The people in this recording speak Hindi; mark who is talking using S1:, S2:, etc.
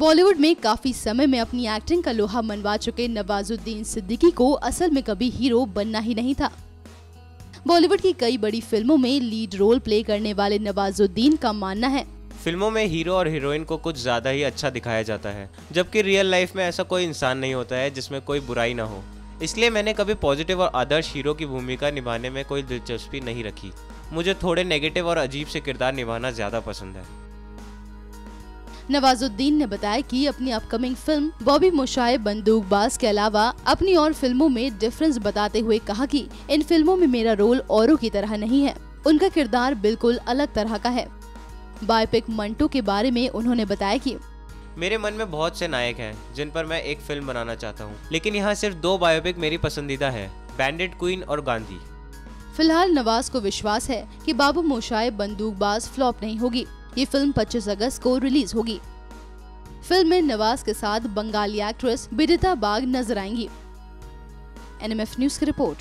S1: बॉलीवुड में काफ़ी समय में अपनी एक्टिंग का लोहा मनवा चुके नवाजुद्दीन सिद्दीकी को असल में कभी हीरो बनना ही नहीं था। बॉलीवुड की कई बड़ी फ़िल्मों में लीड रोल प्ले करने वाले नवाजुद्दीन का मानना है।
S2: फ़िल्मों में हीरो और हीरोइन को कुछ ज़्यादा ही अच्छा दिखाया जाता है, जबकि रियल लाइफ में ऐसा कोई इंसान नहीं होता है जिसमें कोई बुराई ना हो। इसलिए मैंने कभी पॉजिटिव और आदर्श हीरो की भूमिका निभाने में कोई दिलचस्पी नहीं रखी। मुझे थोड़े नेगेटिव और अजीब से किरदार निभाना ज़्यादा पसंद है।
S1: नवाजुद्दीन ने बताया कि अपनी upcoming film Babumoshai Bandookbaaz के अलावा अपनी और फ़िल्मों में डिफरेंस बताते हुए कहा कि इन फ़िल्मों में मेरा रोल औरों की तरह नहीं है। उनका किरदार बिल्कुल अलग तरह का है। बायोपिक मंटो के बारे में उन्होंने बताया कि
S2: मेरे मन में बहुत से नायक हैं जिन पर मैं एक फ़िल्म बनाना चाहता हूँ। लेकिन यहाँ सिर्फ़ दो बायोपिक मेरी पसंदीदा है बैंडेड क्वीन और गांधी
S1: फ़िलहाल नवाज़ को विश्वास है कि बाबू मोशाए बंदूकबाज फ्लॉप नहीं होगी। ये फ़िल्म 25 अगस्त को रिलीज़ होगी। फ़िल्म में नवाज़ के साथ बंगाली एक्ट्रेस बिदिता बाग नज़र आएँगी। एनएमएफ न्यूज़ की रिपोर्ट।